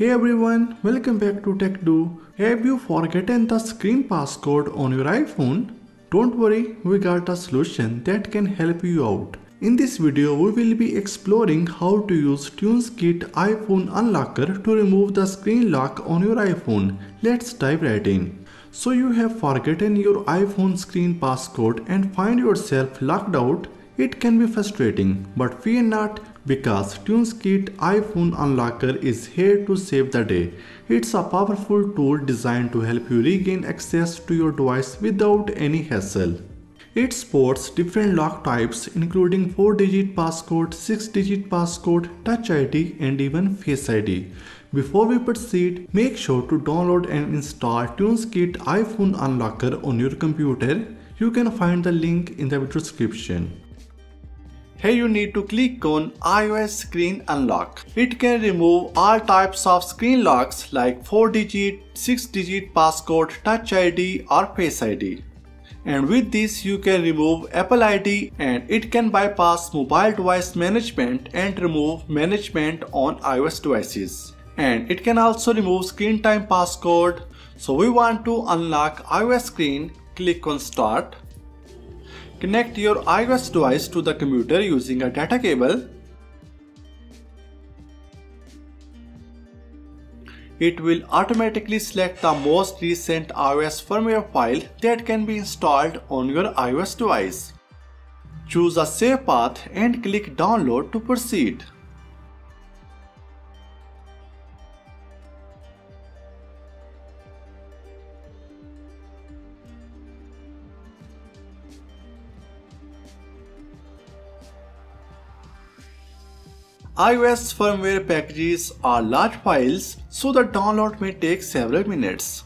Hey everyone, welcome back to TechDo. Have you forgotten the screen passcode on your iPhone? Don't worry, we got a solution that can help you out. In this video, we will be exploring how to use TunesKit iPhone Unlocker to remove the screen lock on your iPhone. Let's dive right in. So you have forgotten your iPhone screen passcode and find yourself locked out. It can be frustrating, but fear not because TunesKit iPhone Unlocker is here to save the day. It's a powerful tool designed to help you regain access to your device without any hassle. It supports different lock types including 4-digit passcode, 6-digit passcode, Touch ID and even Face ID. Before we proceed, make sure to download and install TunesKit iPhone Unlocker on your computer. You can find the link in the video description. Here you need to click on iOS Screen Unlock. It can remove all types of screen locks like 4-digit, 6-digit passcode, Touch ID or Face ID and with this you can remove Apple ID and it can bypass mobile device management and remove management on iOS devices. And it can also remove screen time passcode. So we want to unlock iOS screen, click on start. Connect your iOS device to the computer using a data cable it will automatically select the most recent iOS firmware file that can be installed on your iOS device. Choose a save path and click download to proceed. iOS firmware packages are large files so the download may take several minutes.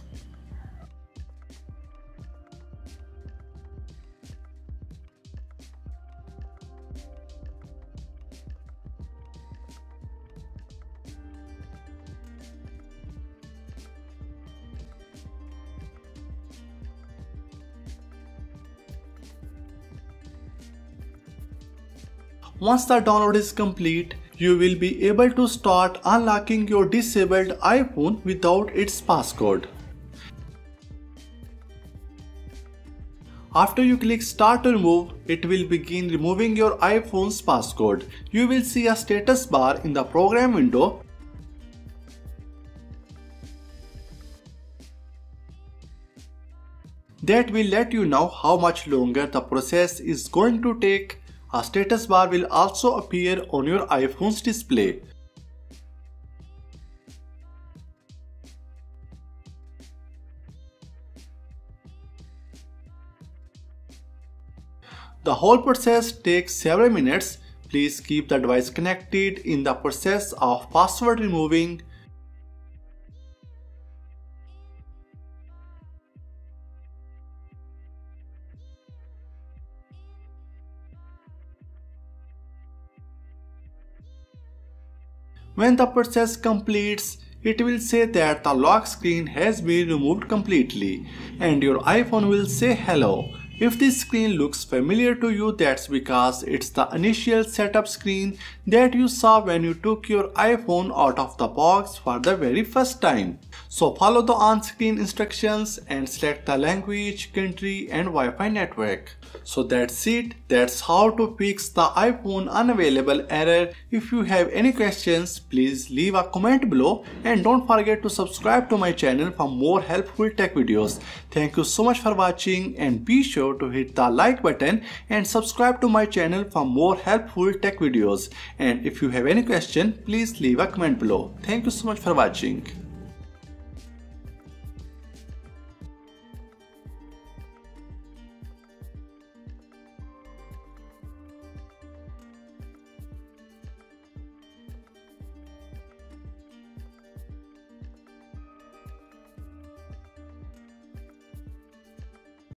Once the download is complete, you will be able to start unlocking your disabled iPhone without its passcode. After you click start to remove, it will begin removing your iPhone's passcode. You will see a status bar in the program window. That will let you know how much longer the process is going to take a status bar will also appear on your iPhone's display. The whole process takes several minutes. Please keep the device connected in the process of password removing When the process completes, it will say that the lock screen has been removed completely and your iPhone will say hello. If this screen looks familiar to you that's because it's the initial setup screen that you saw when you took your iPhone out of the box for the very first time. So follow the on-screen instructions and select the language, country and Wi-Fi network. So that's it. That's how to fix the iPhone unavailable error. If you have any questions, please leave a comment below and don't forget to subscribe to my channel for more helpful tech videos. Thank you so much for watching and be sure to hit the like button and subscribe to my channel for more helpful tech videos. And if you have any question, please leave a comment below. Thank you so much for watching.